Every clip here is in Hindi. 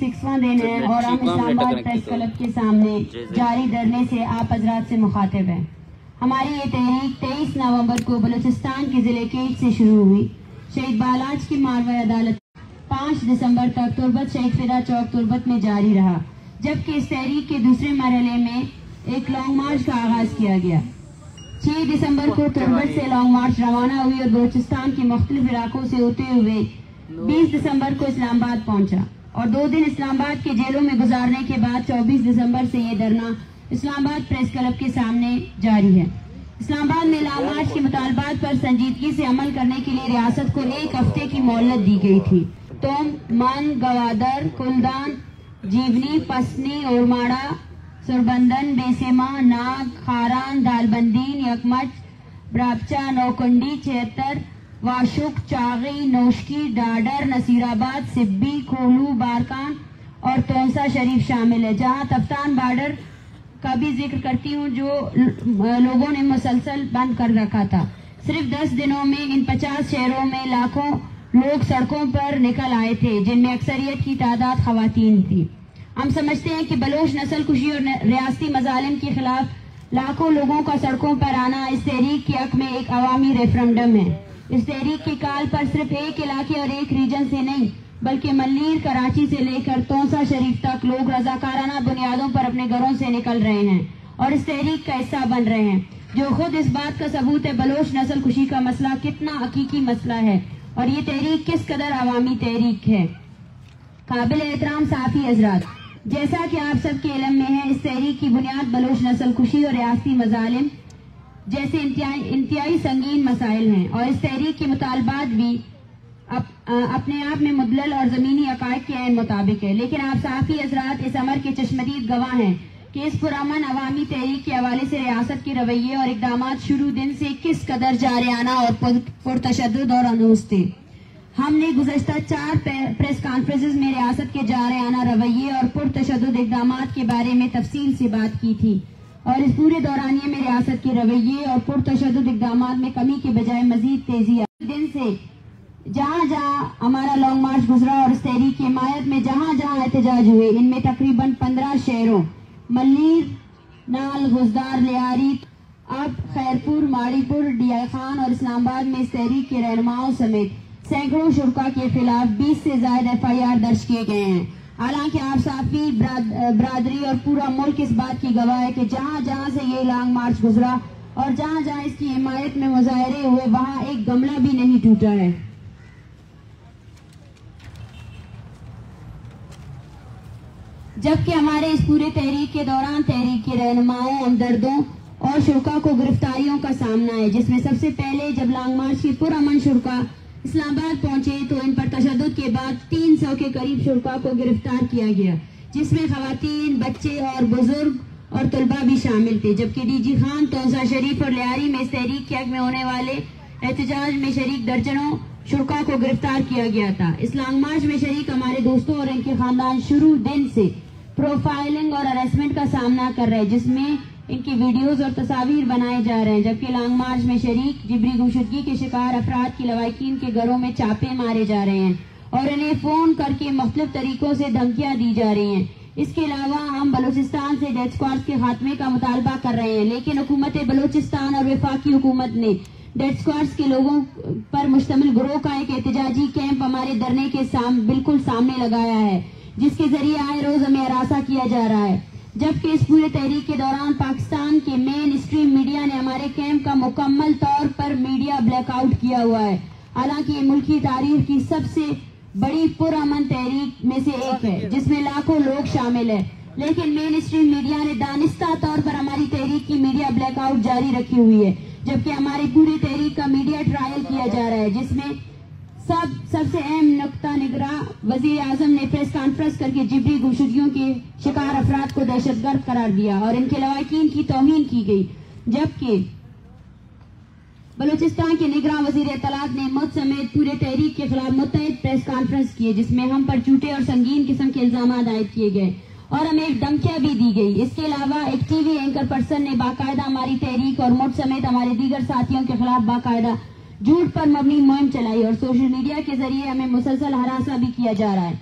सिक्सवा दिन है और हम इस्लामाबाद प्रेस क्लब के सामने जारी धरने से आप हजरात से मुखातिब हैं। हमारी ये तहरीक तेईस नवंबर को बलूचिस्तान के ज़िले केट से शुरू हुई। शहीद बालाज की मारवा अदालत पाँच दिसंबर तक तुरबत शहीद फिदा चौक तुरबत में जारी रहा जबकि इस तहरीक के दूसरे मरहले में एक लॉन्ग मार्च का आगाज़ किया गया। छह दिसंबर को तुरबत से लॉन्ग मार्च रवाना हुई और बलूचिस्तान के मुख्तलिफ़ इलाकों से होते हुए 20 दिसंबर को इस्लामाबाद पहुँचा। और दो दिन इस्लामाबाद के जेलों में गुजारने के बाद 24 दिसंबर से ये धरना इस्लामाबाद प्रेस क्लब के सामने जारी है। इस्लामाबाद में लॉन्ग मार्च के मुतालबात पर संजीदगी से अमल करने के लिए रियासत को एक हफ़्ते की मोहलत दी गई थी। तोम मन गवादर, कुलदान, जीवनी, पसनी उर्माड़ा सुरबंदन, बेसेमा, नाग, खारान, दालबंदीन यकमच ब्राबचा, नौकुंडी चेतर वाशुक चागी नोशकी, डाडर, नसीराबाद, सिब्बी, खोलू, बारकान और तोनसा शरीफ शामिल है। जहाँ तफ्तान बार्डर का भी ज़िक्र करती हूँ, जो लोगों ने मुसलसल बंद कर रखा था। सिर्फ़ दस दिनों में इन पचास शहरों में लाखों लोग सड़कों पर निकल आए थे, जिनमें अक्सरियत की तादाद खातन थी। हम समझते हैं कि बलोच नस्ल खुशी और रियासती मजालिम के खिलाफ लाखों लोगों का सड़कों पर आना इस तहरीक के हक में एक अवामी रेफरेंडम है। इस तहरीक के काल पर सिर्फ़ एक इलाके और एक रीजन से नहीं, बल्कि मल्लीर, कराची से लेकर तोसा शरीफ तक लोग रजाकाराना बुनियादों पर अपने घरों से निकल रहे हैं और इस तहरीक का हिस्सा बन रहे हैं। जो खुद इस बात का सबूत है, बलोच नस्ल खुशी का मसला कितना हकीकी मसला है और ये तहरीक किस कदर अवामी तहरीक है। काबिल एहतराम साफी हजरात, जैसा कि आप सबके इलम में है, इस तहरीक की बुनियाद बलोच नस्ल खुशी और रियासती मजालिम जैसे इंतहाई संगीन मसाइल हैं और इस तहरीक के मुतालबात भी अप, अपने आप में मुदल और ज़मीनी अकायद के आन मुताबिक है। लेकिन आप साफी हजरात इस अमर के चश्मदीद गवाह हैं कि इस पुरमन अवामी तहरीक के हवाले से रियासत के रवैये और इकदाम शुरू दिन से किस कदर जारियाना और पुरतशद और अनूस थे। हमने गुजशत चार प्रेस कॉन्फ्रेंस में रियासत के जारियाना रवैये और पुरतशद इकदाम के बारे में तफसील से बात की थी। और इस पूरे दौरानिए में रियासत के रवैये और पुरतशद इकदाम में कमी के बजाय मजीद तेज़ी आई दिन से जहाँ जहाँ हमारा लॉन्ग मार्च गुजरा और इस तहरीक की हिमायत में जहाँ जहाँ एहतजाज हुए, इनमें तकरीबन पंद्रह शहरों, मल्लीर, नाल, गुजदार, लियारी, अब खैरपुर, माड़ीपुर डिया खान और इस्लामाबाद में इस तहरीक के रहनुमाओं समेत सैकड़ों शुरा के खिलाफ 20 से ज़्यादा एफ़ आई आर दर्ज किए गए हैं। हालाँकि आप साफी बरादरी और पूरा मुल्क इस बात की गवाह है कि जहाँ जहाँ से ये लॉन्ग मार्च गुजरा और जहाँ जहाँ इसकी हिमायत में मुजाहरे हुए, वहाँ एक गमला भी नहीं टूटा है। जबकि हमारे इस पूरे तहरीक के दौरान तहरीक के रहनुमाओं, हमदर्दों और शुरा को गिरफ्तारियों का सामना है, जिसमें सबसे पहले जब लॉन्ग मार्च के पुरमन शुरा इस्लामाबाद पहुँचे तो इन पर तशद के बाद 300 के करीब शुरा को गिरफ़्तार किया गया, जिसमें खातन बच्चे और बुज़ुर्ग और तलबा भी शामिल थे, जबकि डीजी खान तोजा शरीफ और लियारी में तहरीक के में होने वाले एहतजाज में शरीक दर्जनों शुरा को गिरफ़्तार किया गया था। इस लॉन्ग मार्च में शरीक हमारे दोस्तों और इनके खानदान शुरू दिन से प्रोफाइलिंग और अरेस्टमेंट का सामना कर रहे जिसमें इनकी वीडियोस और तस्वीर बनाए जा रहे हैं जबकि लॉन्ग मार्च में शरीक जिबरी गुमशुदगी के शिकार अफराद की लवाकिन के घरों में चापे मारे जा रहे हैं और इन्हें फ़ोन करके मुख्तलिफ़ तरीकों से धमकियाँ दी जा रही हैं। इसके अलावा हम बलूचिस्तान से डेथ स्क्वाड के खात्मे का मुतालबा कर रहे हैं लेकिन हुकूमत बलूचिस्तान और विफाकी हुकूमत ने डेथ स्क्वाड्स के लोगों पर मुश्तमिल ग्रोह का एक एहतजाजी कैंप हमारे धरने के साम, बिल्कुल सामने लगाया है जिसके ज़रिए आए रोज हमें हरासा किया जा रहा है। जबकि इस पूरे तहरीक के दौरान पाकिस्तान के मेन स्ट्रीम मीडिया ने हमारे कैंप का मुकम्मल तौर पर मीडिया ब्लैकआउट किया हुआ है। हालाँकि ये मुल्की तारीख की सबसे बड़ी पुरअमन तहरीक में से एक है, जिसमें लाखों लोग शामिल है। लेकिन मेन स्ट्रीम मीडिया ने दानिस्ता तौर पर हमारी तहरीक की मीडिया ब्लैकआउट जारी रखी हुई है, जबकि हमारी पूरी तहरीक का मीडिया ट्रायल किया जा रहा है, जिसमें सब सबसे अहम नुकता निगरा वज़ीर आज़म ने प्रेस कॉन्फ्रेंस करके जिबरी गुमशुदगियों के शिकार अफराद को दहशतगर्द करार दिया और इनके लवाकिन की तोहन की गई, जबकि बलूचिस्तान के निगरान वज़ीर तलाक ने मुद समेत पूरे तहरीक के खिलाफ मुतहद प्रेस कॉन्फ्रेंस किए, जिसमें हम पर झूठे और संगीन किस्म के इल्ज़ाम आयद किए गए और हमें एक धमकियाँ भी दी गई। इसके अलावा एक टीवी एंकर पर्सन ने बाकायदा हमारी तहरीक और मुठ समेत हमारे दीगर साथियों के खिलाफ बाकायदा झूठ पर मबनी मुहिम चलाई और सोशल मीडिया के ज़रिए हमें मुसलसल हरासा भी किया जा रहा है।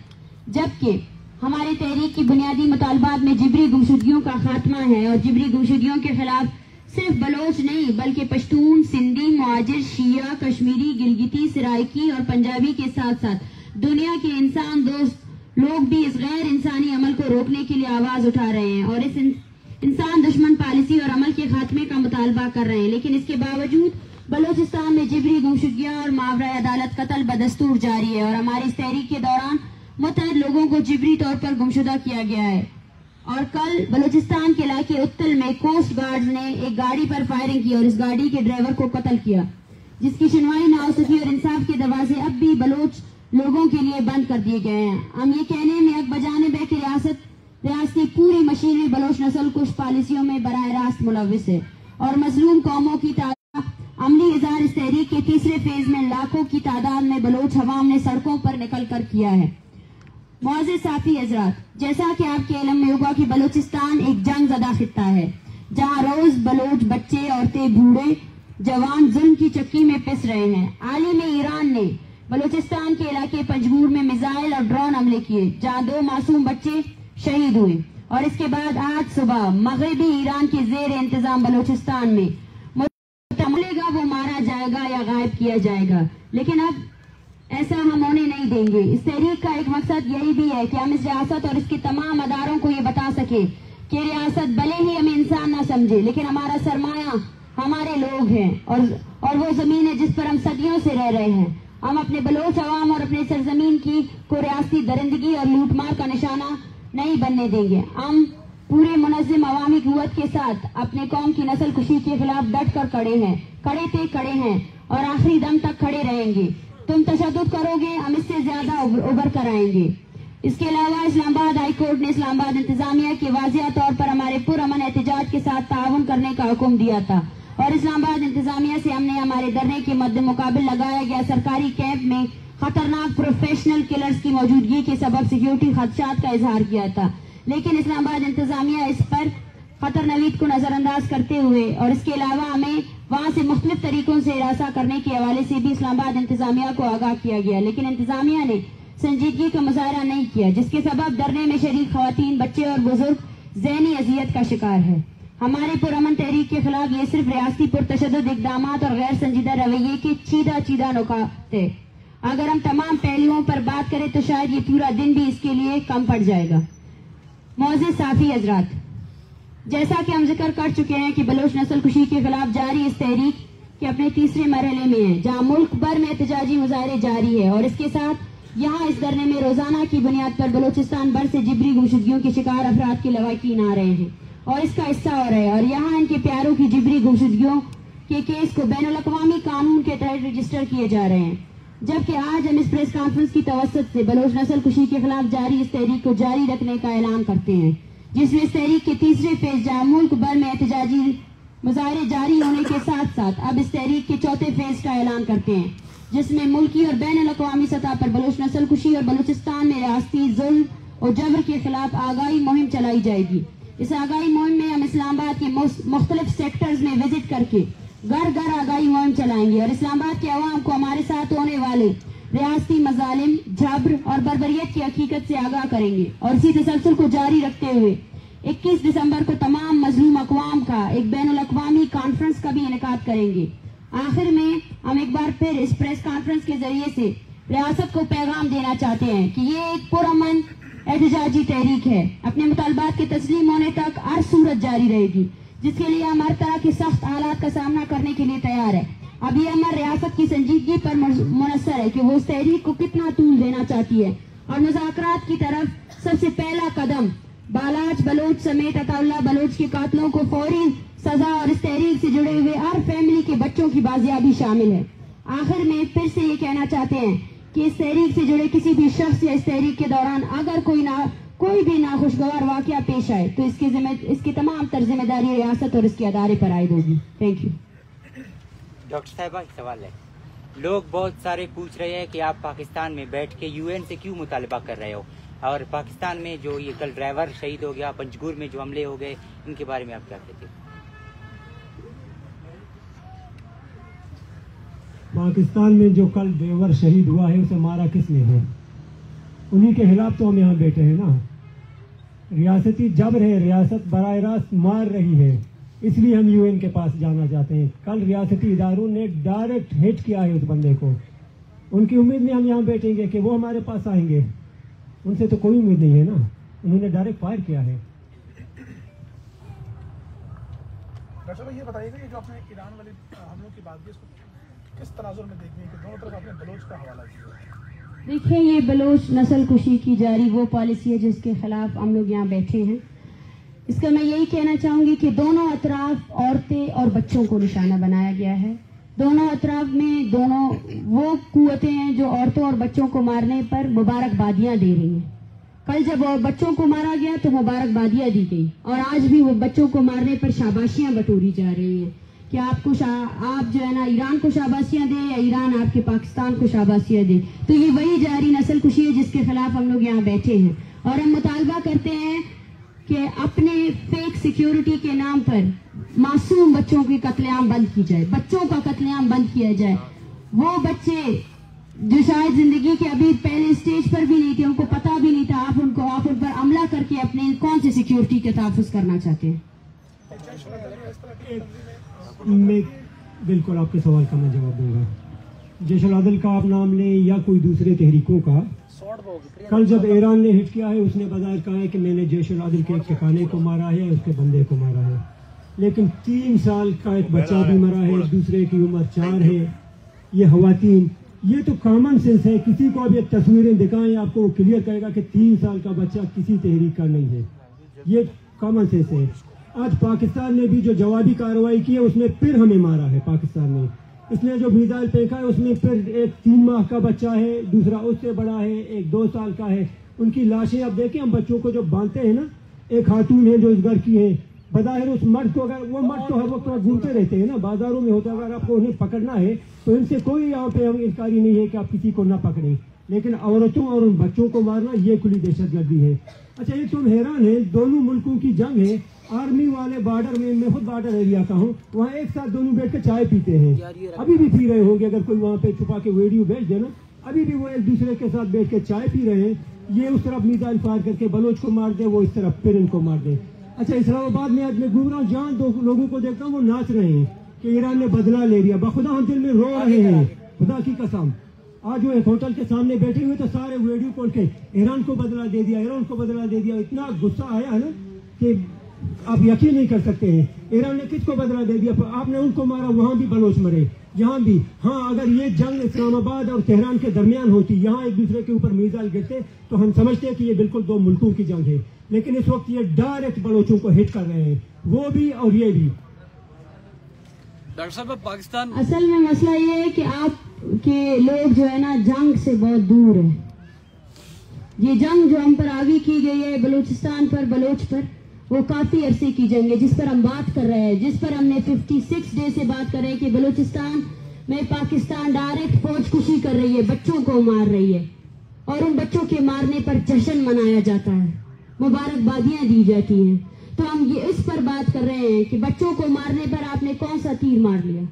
जबकि हमारी तहरीक की बुनियादी मुतालबात में जिबरी गुमशुदगियों का खात्मा है और जिबरी गुमशुदगियों के खिलाफ सिर्फ़ बलोच नहीं, बल्कि पश्तून, सिंधी, मुआजिर, शिया, कश्मीरी, गिलगिती, सराइकी और पंजाबी के साथ साथ दुनिया के इंसान दोस्त लोग भी इस गैर इंसानी अमल को रोकने के लिए आवाज़ उठा रहे हैं और इस इंसान दुश्मन पॉलिसी और अमल के खात्मे का मुतालबा कर रहे हैं। लेकिन इसके बावजूद बलोचिस्तान में जिबरी गुमशुदगियाँ और मावरा अदालत कत्ल बदस्तूर जारी है और हमारी इस तहरीक के दौरान मुतहद लोगों को जिबरी तौर पर गुमशुदा किया गया है। और कल बलूचिस्तान के इलाके उत्तल में कोस्ट गार्ड ने एक गाड़ी पर फायरिंग की और इस गाड़ी के ड्राइवर को कत्ल किया, जिसकी सुनवाई ना हो सकी और इंसाफ के दरवाजे अब भी बलोच लोगों के लिए बंद कर दिए गए हैं। हम ये कहने में अब बजाने बह की रियासत, रियासती पूरी मशीनरी बलोच नस्ल कुछ पॉलिसियों में बर रास्त मुलविस है और मजलूम कौमों की अमली इजहार इस तहरीक के तीसरे फ़ेज़ में लाखों की तादाद में बलोच हवाम ने सड़कों पर निकल कर किया है। मोज साफी हजरात, जैसा कि आपके इलम में होगा कि बलूचिस्तान एक जंग जदा खत्ता है, जहाँ रोज बलोच बच्चे, औरतें, बूढ़े, जवान जुल्म की चक्की में पिस रहे हैं। आलिम ईरान ने बलूचिस्तान के इलाके पंजगूर में मिसाइल और ड्रोन हमले किए, जहाँ दो मासूम बच्चे शहीद हुए। और इसके बाद आज सुबह मगरबी ईरान के जेर इंतज़ाम बलूचिस्तान में जाएगा या गायब किया जाएगा। लेकिन अब ऐसा हम होने नहीं देंगे। इस तहरीक का एक मकसद यही भी है कि हम इस रियासत और इसके तमाम अदारों को ये बता सके कि रियासत भले ही हमें इंसान ना समझे, लेकिन हमारा सरमाया हमारे लोग हैं और और वो ज़मीन है जिस पर हम सदियों से रह रहे हैं। हम अपने बलोच अवाम और अपने सरजमीन की को रियासती दरिंदगी और लूटमार का निशाना नहीं बनने देंगे। हम पूरे मुनजिम अवामी कुत के साथ अपने कौम की नस्ल खुशी के खिलाफ डट कर खड़े हैं। खड़े थे, खड़े हैं और आखिरी दम तक खड़े रहेंगे। तुम तशद करोगे, हम इससे ज़्यादा उबर कर आएँगे। इसके अलावा इस्लामाबाद हाई कोर्ट ने इस्लामाबाद इंतजामिया के वाजिया तौर पर हमारे पुरमन एहतजाज के साथ ताउन करने का हुक्म दिया था और इस्लामाबाद इंतजामिया से हमने हमारे धरने के मद्दे मुकाबल लगाया गया सरकारी कैंप में खतरनाक प्रोफेशनल किलर्स की मौजूदगी के सबब सिक्योरिटी खदशात का इजहार किया था। लेकिन इस्लामाबाद इंतजामिया इस पर खतर नवीद को नजरअंदाज करते हुए और इसके अलावा हमें वहाँ से मुख्तलिफ़ तरीकों से हिरासा करने के हवाले से भी इस्लामाबाद इंतजामिया को आगाह किया गया, लेकिन इंतजामिया ने संजीदगी का मुजाहरा नहीं किया, जिसके सबब डरने में शरीक खातन बच्चे और बुज़ुर्ग जहनी अजियत का शिकार है। हमारे पुरमन तहरीक के खिलाफ ये सिर्फ़ रियासती पुरतशद इकदाम और गैर संजीदा रवैये के चीदा चीदा नुकात। है अगर हम तमाम पहलुओं पर बात करें तो शायद ये पूरा दिन भी इसके लिए कम पड़ जाएगा। मोजे साफी हजरात। जैसा कि हम ज़िक्र कर चुके हैं कि बलोच नस्ल खुशी के खिलाफ जारी इस तहरीक के अपने तीसरे मरहले में है, जहाँ मुल्क भर में एहतजाजी मुजाहरे जारी है और इसके साथ यहाँ इस धरने में रोज़ाना की बुनियाद पर बलोचिस्तान भर से जिबरी गुमशुदगियों के शिकार अफराद की लवाकिन आ रहे हैं और इसका हिस्सा हो हैं और यहाँ इनके प्यारों की जिबरी गुमशुदगियों के केस को बैन अवी कानून के तहत रजिस्टर किए जा रहे हैं। जबकि आज हम इस प्रेस कॉन्फ्रेंस की तवसत से बलोच नस्ल खुशी के खिलाफ जारी इस तहरीक को जारी रखने का ऐलान करते हैं, जिसमें इस तहरीक के तीसरे फ़ेज़ जहाँ मुल्क भर में एहतजाजी मुजाहरे जारी होने के साथ साथ अब इस तहरीक के चौथे फ़ेज़ का ऐलान करते हैं, जिसमें मुल्की और बैन अवी सतह पर बलोच नस्ल खुशी और बलूचिस्तान में रियाती जुल्म और जबर के खिलाफ आगाही मुहिम चलाई जाएगी। इस आगाही मुहिम में हम इस्लामाबाद के मुख्तलिफ़ सेक्टर्स में विज़िट करके घर घर आगाही मुहिम चलाएँगे और इस्लामाबाद के अवाम को हमारे साथ होने वाले रियासती मजालिम, जब्र और बरबरीत की हकीकत से आगाह करेंगे। और इसी तसलसल को जारी रखते हुए 21 दिसंबर को तमाम मजलूम अकवाम का एक बैन अवी कॉन्फ्रेंस का भी इनका करेंगे। आखिर में हम एक बार फिर इस प्रेस कॉन्फ्रेंस के ज़रिए से रियासत को पैगाम देना चाहते हैं कि ये एक पुरमन एहतजाजी तहरीक है। अपने मुतालबात के तस्लीम होने तक हर सूरत जारी रहेगी। जिसके लिए हम हर तरह के सख्त हालात का सामना करने के लिए तैयार है। अब ये हमारे रियासत की संजीदगी पर मुनसर है कि वो तहरीक को कितना तूल देना चाहती है। और मुजाकर की तरफ़ सबसे पहला कदम, बालाज बलोच समेत अताउल्ला बलोच के कातलों को फौरी सजा और इस तहरीक से जुड़े हुए हर फैमिली के बच्चों की बाजियाबी शामिल है। आखिर में फिर से ये कहना चाहते हैं कि इस तहरीक से जुड़े किसी भी शख्स या इस तहरीक के दौरान अगर कोई ना कोई भी नाखुशगवार वाक्य पेश आए तो इसकी जिम्मे इसकी तमाम तर ज़िम्मेदारी रियासत और इसके अदारे पर आयद होगी थैंक यू डॉक्टर साहबा एक सवाल है। लोग बहुत सारे पूछ रहे हैं कि आप पाकिस्तान में बैठ के यूएन से क्यों मुतालबा कर रहे हो? और पाकिस्तान में जो ये कल ड्राइवर शहीद हो गया पंचगुर में जो हमले हो गए इनके बारे में आप क्या कहते हैं? पाकिस्तान में जो कल ड्राइवर शहीद हुआ है उसे मारा किसने है? उन्हीं के खिलाफ तो हम यहाँ बैठे हैं ना। रियासती जबर है रियासत बर रास्त मार रही है, इसलिए हम यूएन के पास जाना चाहते हैं। कल रियासती इदारों ने डायरेक्ट हिट किया है उस बंदे को। उनकी उम्मीद में हम यहाँ बैठेंगे कि वो हमारे पास आएँगे। उनसे तो कोई उम्मीद नहीं है ना। उन्होंने डायरेक्ट फायर किया है। डॉक्टर साहब, ये बताइएगा ये जो आपने ईरान वाले हमलों की बात की किस तनाजुर में देखनी है कि दोनों तरफ़ आपने बलोच का हवाला किया देखिए, ये बलोच नस्ल कुशी की जारी वो पॉलिसी है जिसके खिलाफ हम लोग यहाँ बैठे हैं। इसका मैं यही कहना चाहूँगी कि दोनों अतराफ औरतें और बच्चों को निशाना बनाया गया है। दोनों अतराफ में दोनों वो कुतें हैं जो औरतों और बच्चों को मारने पर मुबारकबादियाँ दे रही हैं। कल जब बच्चों को मारा गया तो मुबारकबादियाँ दी गई। और आज भी वो बच्चों को मारने पर शाबाशियाँ बटोरी जा रही हैं। कि आपको आप जो है ना, ईरान को शाबाशियाँ दे या ईरान आपके पाकिस्तान को शाबाशियाँ दे। तो ये वही जारी नस्ल खुशी है जिसके खिलाफ हम लोग यहाँ बैठे हैं। और हम मुतालबा करते हैं कि अपने फेक सिक्योरिटी के नाम पर मासूम बच्चों की कत्लेआम बंद की जाए। बच्चों का कत्लेआम बंद किया जाए। वो बच्चे जो शायद ज़िंदगी के अभी पहले स्टेज पर भी नहीं थे, उनको पता भी नहीं था, आप उनको, आप उन पर अमला करके अपने कौन से सिक्योरिटी के तहफ़ करना चाहते हैं? मैं बिल्कुल आपके सवाल का मैं जवाब दूँगा। जैश अदल का आप नाम लें या कोई दूसरे तहरीकों का, कल जब ईरान ने हिट किया है, उसने बाज़ार कहा है कि मैंने जैश आदिल के ठिकाने को मारा है, उसके बंदे को मारा है। लेकिन तीन साल का एक बच्चा भी मरा है दूसरे की उम्र चार है। ये हवातीन ये तो कॉमन सेंस है। किसी को अब ये तस्वीरें दिखाएँ, आपको क्लियर करेगा कि तीन साल का बच्चा किसी तहरीक का नहीं है। ये कॉमन सेंस है। आज पाकिस्तान ने भी जो जवाबी कार्रवाई की है, उसने फिर हमें मारा है, पाकिस्तान ने। इसने जो मिसाइल फेंका है, उसमें फिर एक तीन माह का बच्चा है, दूसरा उससे बड़ा है, एक दो साल का है। उनकी लाशें अब देखें, हम बच्चों को जो बांधते हैं ना, एक खातून है जो इस घर की है। बजाहिर उस मर्द को अगर, वो मर्द तो हर वक्त घूमते रहते हैं ना, बाजारों में होता है, अगर आपको उन्हें पकड़ना है तो इनसे कोई यहाँ पे हम इनकारी नहीं है कि आप किसी को ना पकड़ें। लेकिन औरतों और उन बच्चों को मारना, ये खुली दहशत गर्दी है। अच्छा ये तुम हैरान है दोनों मुल्कों की जंग है। आर्मी वाले बॉर्डर में मैं खुद बॉर्डर एरिया का हूँ वहाँ एक साथ दोनों बैठ के चाय पीते हैं। अभी भी पी रहे होंगे अगर कोई वहाँ पे छुपा के वीडियो भेज देना अभी भी वो एक दूसरे के साथ बैठ के चाय पी रहे हैं। ये उस तरफ़ मिसाइल फायर करके बलोच को मार दे वो इस तरफ़ फिर इनको मार दे। अच्छा इस्लामाबाद में आज मैं घूम रहा हूँ जहाँ दो लोगों को देखता हूँ वो नाच रहे हैं कि ईरान ने बदला ले लिया। बखुदा हम दिल में रो रहे हैं। खुदा की कसम। आज वो एक होटल के सामने बैठे हुए तो सारे वीडियो कॉल के ईरान को बदला दे दिया ईरान को बदला दे दिया। इतना गुस्सा आया है ना कि आप यकीन नहीं कर सकते हैं। ईरान ने किसको बदला दे दिया? आपने उनको मारा वहाँ भी बलोच मरे। यहाँ भी। हाँ अगर ये जंग इस्लामाबाद और तेहरान के दरमियान होती यहाँ एक दूसरे के ऊपर मिजाइल गिरते तो हम समझते हैं कि ये बिल्कुल दो मुल्कों की जंग है। लेकिन इस वक्त ये डायरेक्ट बलोचों को हिट कर रहे हैं। वो भी और ये भी। डॉक्टर साहब पाकिस्तान असल में मसला ये है कि आप के लोग जो है ना, जंग से बहुत दूर है। ये जंग जो हम पर आगे की गई है, बलूचिस्तान पर, बलोच पर, वो काफ़ी अरसे की जंग है, जिस पर हम बात कर रहे हैं, जिस पर हमने 56 डे से बात कर रहे हैं कि बलूचिस्तान में पाकिस्तान डायरेक्ट फौज खुशी कर रही है, बच्चों को मार रही है, और उन बच्चों के मारने पर जश्न मनाया जाता है, मुबारकबादियाँ दी जाती हैं। तो हम ये इस पर बात कर रहे हैं कि बच्चों को मारने पर आपने कौन सा तीर मार लिया?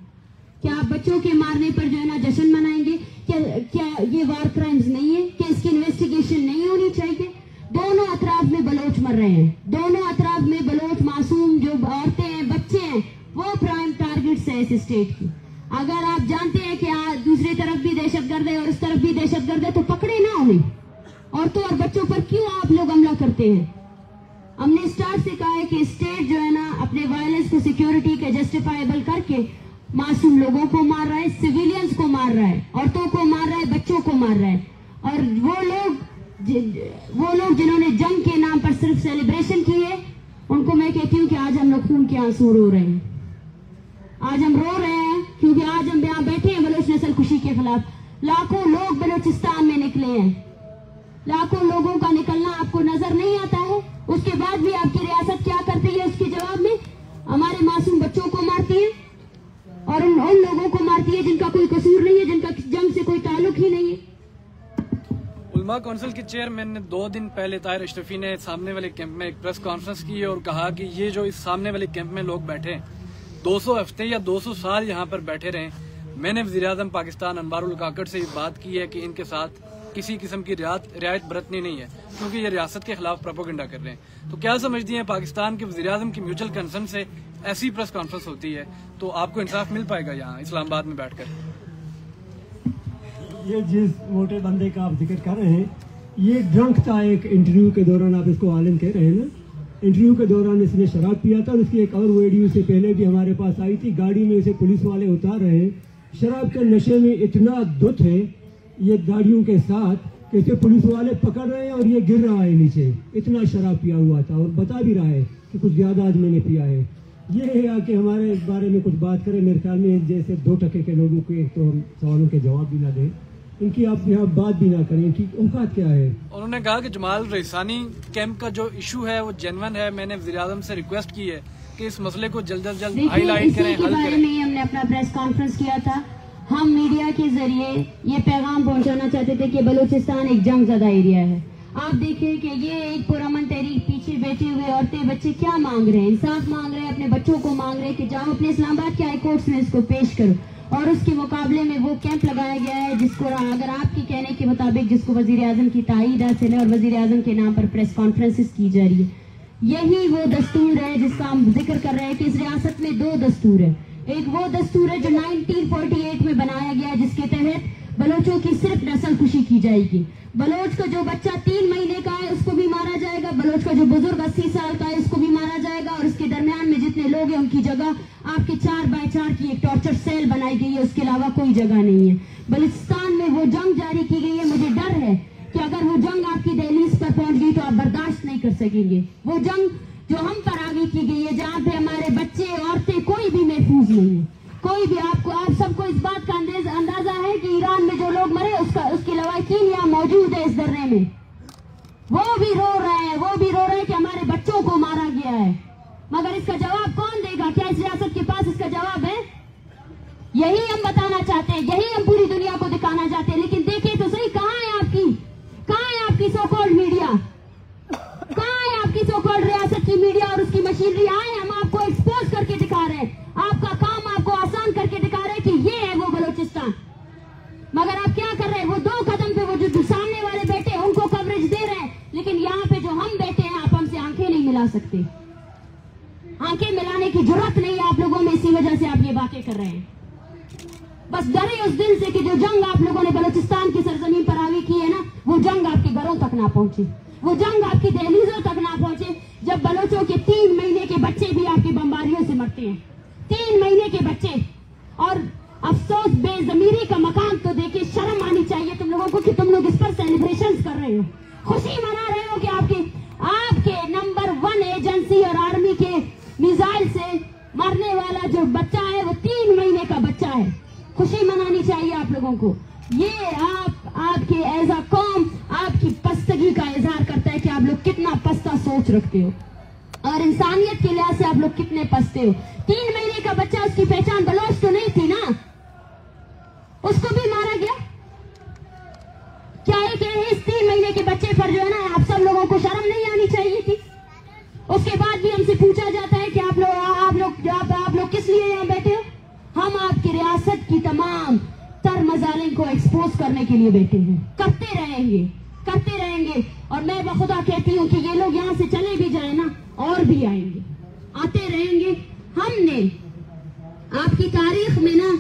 क्या बच्चों के मारने पर जो है ना जश्न मनाएँगे? क्या क्या ये वार क्राइम्स नहीं है? क्या इसकी इन्वेस्टिगेशन नहीं होनी चाहिए? दोनों अतराफ में बलोच मर रहे हैं। दोनों अतराफ में बलोच मासूम जो औरतें हैं, बच्चे हैं, वो प्राइम टारगेट्स है इस स्टेट की। अगर आप जानते हैं कि दूसरी तरफ़ भी दहशत गर्द है और इस तरफ़ भी दहशत गर्द है तो पकड़े ना उन्हें। औरतों और बच्चों पर क्यों आप लोग हमला करते हैं? हमने स्टार्ट से कहा है कि स्टेट जो है ना, अपने वायलेंस को सिक्योरिटी के जस्टिफाइबल करके मासूम लोगों को मार रहा है सिविलियंस को मार रहा है, औरतों को मार रहा है, बच्चों को मार रहा है। और वो लोग वो लोग जिन्होंने जंग के नाम पर सिर्फ़ सेलिब्रेशन किए, उनको मैं कहती हूँ कि आज हम लोग खून के आँसू रो रहे हैं। काउंसिल के चेयरमैन ने दो दिन पहले ताहिर अशरफी ने सामने वाले कैंप में एक प्रेस कॉन्फ्रेंस की और कहा कि ये जो इस सामने वाले कैंप में लोग बैठे 200 हफ़्ते या 200 साल यहाँ पर बैठे रहे मैंने वजी अजम पाकिस्तान अनबारुल काकड़ से बात की है कि इनके साथ किसी किस्म की रियायत बरतनी नहीं है, क्योंकि ये रियासत के खिलाफ प्रोपोगंडा कर रहे हैं। तो क्या समझती हैं, पाकिस्तान के वजी अजम की म्यूचुअल कंसर्न से ऐसी प्रेस कॉन्फ्रेंस होती है तो आपको इंसाफ मिल पाएगा यहाँ, इस्लामाबाद में बैठकर? ये जिस मोटे बंदे का आप ज़िक्र कर रहे हैं, ये ड्रंक था एक इंटरव्यू के दौरान, आप इसको आलन कह रहे हैं ना? इंटरव्यू के दौरान इसने शराब पिया था और उसकी एक और वीडियो से पहले भी हमारे पास आई थी, गाड़ी में इसे पुलिस वाले उतार रहे हैं। शराब के नशे में इतना दुख है, ये गाड़ियों के साथ कि इसे पुलिस वाले पकड़ रहे हैं और ये गिर रहा है नीचे। इतना शराब पिया हुआ था और बता भी रहा है कि कुछ ज़्यादा आज मैंने पिया है। ये है आके हमारे बारे में कुछ बात करें, मेरे ख्याल में जैसे दो टके के लोगों के तो हम सवालों के जवाब भी ना दें। इनकी आप यहाँ बात भी ना करें इनकी औकात क्या है? उन्होंने कहा कि जमाल रईसानी कैंप का जो इशू है वो जेनवन है। मैंने वजी अजम से रिक्वेस्ट की है कि इस मसले को जल्द अज जल्द हाईलाइट करें के हल बारे करें। में हमने अपना प्रेस कॉन्फ्रेंस किया था। हम मीडिया के ज़रिए ये पैगाम पहुंचाना चाहते थे कि बलूचिस्तान एक जंग ज़्यादा एरिया है। आप देखिए कि ये एक पुरमन तहरीक पीछे बैठे हुए औरतें बच्चे क्या मांग रहे हैं? इंसाफ मांग रहे हैं अपने बच्चों को मांग रहे हैं कि जाओ अपने इस्लामाबाद के हाई कोर्ट में इसको पेश करो। और उसके मुकाबले में वो कैंप लगाया गया है जिसको अगर आपके कहने के मुताबिक जिसको वज़ीर आज़म की ताईद हासिल है और वज़ीर आज़म के नाम पर प्रेस कॉन्फ्रेंसिस की जा रही है। यही वो दस्तूर है जिसका हम ज़िक्र कर रहे हैं कि इस रियासत में दो दस्तूर है। एक वो दस्तूर है जो 1948 में बनाया गया जिसके तहत बलोचों की सिर्फ़ नस्ल खुशी की जाएगी। बलोच का जो बच्चा तीन महीने का है, उसको भी मारा जाएगा। बलोच का जो बुज़ुर्ग अस्सी साल का है, उसको भी मारा जाएगा। और इसके दरमियान में जितने लोग हैं, उनकी जगह आपके चार बाय चार की एक टॉर्चर सेल बनाई गई है। उसके अलावा कोई जगह नहीं है। बलूचिस्तान में वो जंग जारी की गई है। मुझे डर है कि अगर वो जंग आपकी दहलीज पर पहुँच गई तो आप बर्दाश्त नहीं कर सकेंगे। वो जंग जो हम पर आगे की गई है, जहाँ पे हमारे बच्चे, औरतें कोई भी महफूज नहीं है। कोई भी आपको, आप सबको इस बात का अंदाज, अंदाज़ा है कि ईरान में जो लोग मरे, उसका, उसकी लवाकिन यहाँ मौजूद है इस धरने में। वो भी रो रहे हैं, वो भी रो रहे हैं कि हमारे बच्चों को मारा गया है। मगर इसका जवाब कौन देगा? क्या इस रियासत के पास इसका जवाब है? यही हम बताना चाहते हैं, यही हम पूरी दुनिया को दिखाना चाहते हैं। लेकिन देखिए तो सही, कहाँ है आपकी? कहाँ है आपकी सोकॉल्ड मीडिया कहाँ है आपकी सोकॉल्ड रियासत की मीडिया और उसकी मशीनरी आए हम आपको एक्सपोज मिला सकते। आँखें मिलाने की ज़रूरत नहीं है आप लोगों में, इसी वजह से आप ये बातें कर रहे हैं। बस डरे उस दिन से कि जो जंग आप लोगों ने बलूचिस्तान की सरजमीन पर आगे की है ना, वो जंग आपके घरों तक ना पहुँचे। वो जंग आपकी दहलीजों तक ना पहुँचे, जब बलोचों के तीन महीने के बच्चे भी आपकी बमबारियों से मरते हैं। तीन महीने के बच्चे। और अफसोस, बेजमीरी का मकाम तो देखिए शर्म आनी चाहिए तुम लोगों को कि तुम लोग इस पर सेलिब्रेशन कर रहे हो। खुशी मना रहे हो कि आपके आपके नंबर वन एजेंसी और आर्मी के मिसाइल से मरने वाला जो बच्चा है, वो तीन महीने का बच्चा है। खुशी मनानी चाहिए आप लोगों को। ये आप, आपके एज अ कौम, आपकी पस्तगी का इजहार करता है कि आप लोग कितना पस्ता सोच रखते हो। और इंसानियत के लिहाज से आप लोग कितने पसते हो। तीन महीने का बच्चा, उसकी पहचान बलोच तो नहीं थी ना? तमाम तर मजालिम को एक्सपोज करने के लिए बैठे हैं। करते रहेंगे करते रहेंगे। और मैं बखुदा कहती हूँ कि ये लोग यहाँ से चले भी जाए ना, और भी आएँगे। आते रहेंगे। हमने आपकी तारीख में ना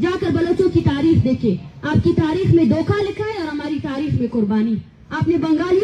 जाकर बलोचों की तारीख देखे। आपकी तारीख में धोखा लिखा है और हमारी तारीख में कुर्बानी। आपने बंगालियों